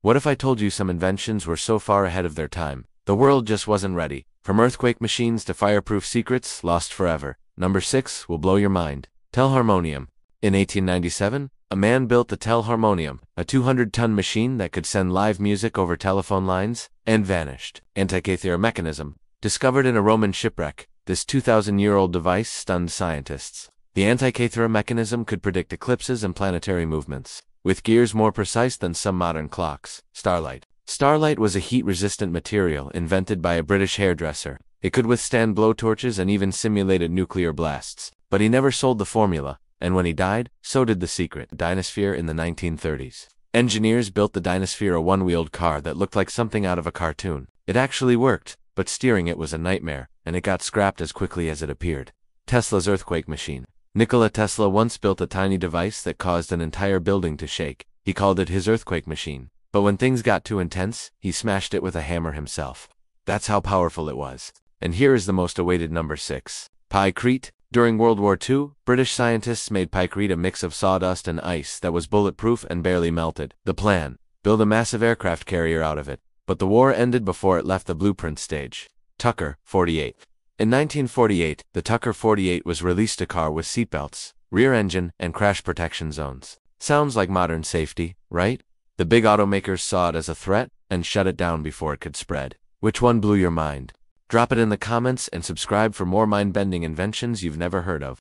What if I told you some inventions were so far ahead of their time? The world just wasn't ready. From earthquake machines to fireproof secrets, lost forever. Number 6 will blow your mind. Telharmonium. In 1897, a man built the Telharmonium, a 200-ton machine that could send live music over telephone lines, and vanished. Antikythera mechanism. Discovered in a Roman shipwreck, this 2,000-year-old device stunned scientists. The Antikythera mechanism could predict eclipses and planetary movements, with gears more precise than some modern clocks. Starlite. Starlite was a heat-resistant material invented by a British hairdresser. It could withstand blowtorches and even simulated nuclear blasts. But he never sold the formula, and when he died, so did the secret, Dynasphere in the 1930s. Engineers built the Dynasphere a one-wheeled car that looked like something out of a cartoon. It actually worked, but steering it was a nightmare, and it got scrapped as quickly as it appeared. Tesla's earthquake machine. Nikola Tesla once built a tiny device that caused an entire building to shake. He called it his earthquake machine. But when things got too intense, he smashed it with a hammer himself. That's how powerful it was. And here is the most awaited number 6. Pykrete. During World War II, British scientists made pykrete a mix of sawdust and ice that was bulletproof and barely melted. The plan? Build a massive aircraft carrier out of it. But the war ended before it left the blueprint stage. Tucker, 48. In 1948, the Tucker 48 was released a car with seatbelts, rear engine, and crash protection zones. Sounds like modern safety, right? The big automakers saw it as a threat and shut it down before it could spread. Which one blew your mind? Drop it in the comments and subscribe for more mind-bending inventions you've never heard of.